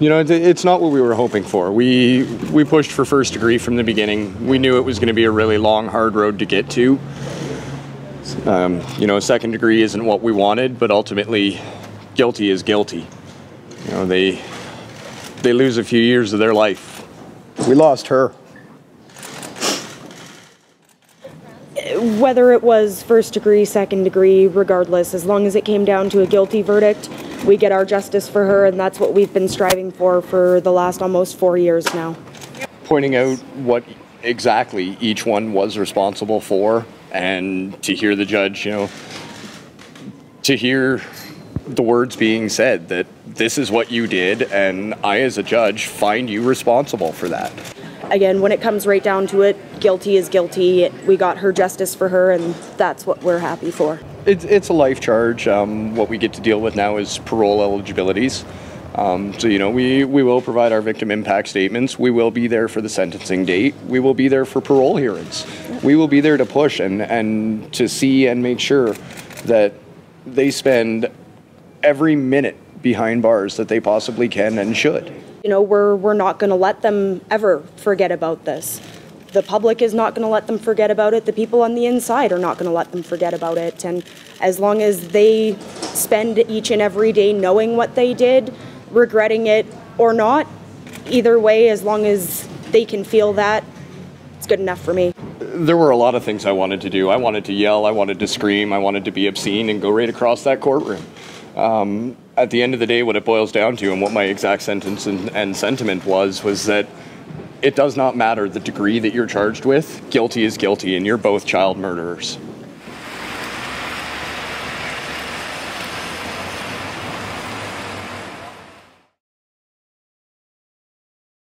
You know, it's not what we were hoping for. We we pushed for first degree from the beginning. We knew it was going to be a really long, hard road to get to. Um, you know, second degree isn't what we wanted, but ultimately, guilty is guilty. You know, they they lose a few years of their life. We lost her. Whether it was first degree, second degree, regardless, as long as it came down to a guilty verdict, we get our justice for her, and that's what we've been striving for for the last almost four years now. Pointing out what exactly each one was responsible for, and to hear the judge, you know, to hear the words being said that this is what you did, and I, as a judge, find you responsible for that. Again, when it comes right down to it, guilty is guilty. We got her justice for her, and that's what we're happy for. It's, it's a life charge. Um, what we get to deal with now is parole eligibilities. Um, so, you know, we, we will provide our victim impact statements. We will be there for the sentencing date. We will be there for parole hearings. We will be there to push and, and to see and make sure that they spend every minute behind bars that they possibly can and should. You know, we're, we're not going to let them ever forget about this. The public is not going to let them forget about it. The people on the inside are not going to let them forget about it. And as long as they spend each and every day knowing what they did, regretting it or not, either way, as long as they can feel that, it's good enough for me. There were a lot of things I wanted to do. I wanted to yell, I wanted to scream, I wanted to be obscene and go right across that courtroom. Um, at the end of the day, what it boils down to, and what my exact sentence and, and sentiment was, was that it does not matter the degree that you're charged with. Guilty is guilty, and you're both child murderers.